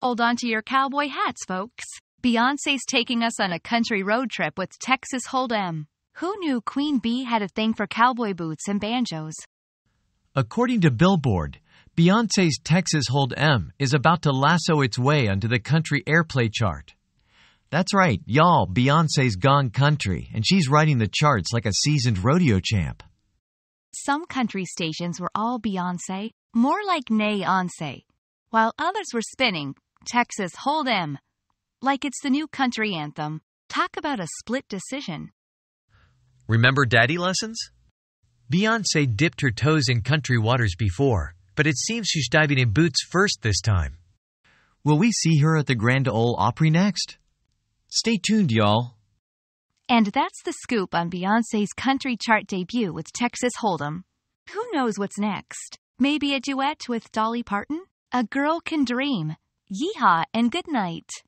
Hold on to your cowboy hats, folks. Beyonce's taking us on a country road trip with Texas Hold'em. Who knew Queen Bey had a thing for cowboy boots and banjos? According to Billboard, Beyonce's Texas Hold'em is about to lasso its way onto the country airplay chart. That's right, y'all, Beyonce's gone country, and she's riding the charts like a seasoned rodeo champ. Some country stations were all Beyonce, more like Nay Once, while others were spinning Texas Hold'em, like it's the new country anthem. Talk about a split decision. Remember daddy lessons? Beyonce dipped her toes in country waters before, but it seems she's diving in boots first this time. Will we see her at the Grand Ole Opry next? Stay tuned, y'all. And that's the scoop on Beyonce's country chart debut with Texas Hold'em. Who knows what's next? Maybe a duet with Dolly Parton? A girl can dream. Yeehaw and good night.